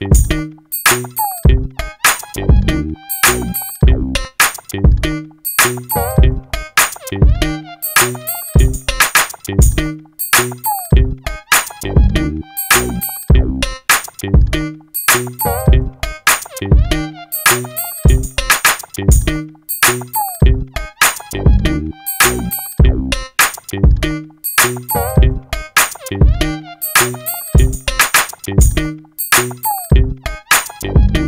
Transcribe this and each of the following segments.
Thank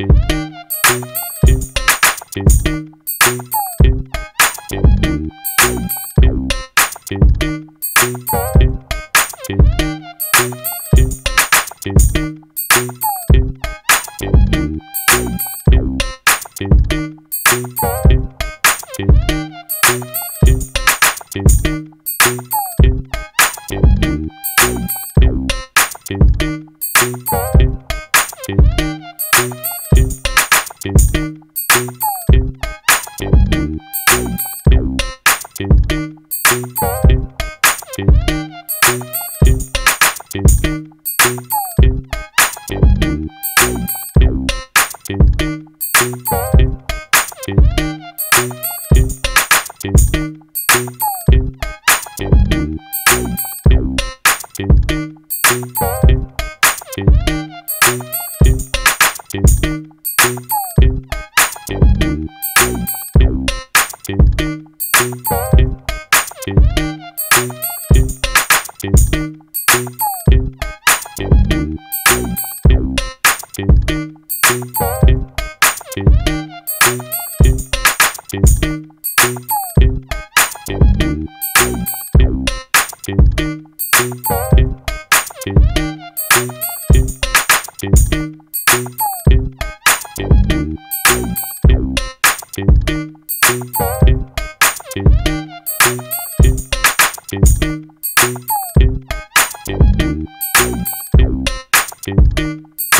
YouTube.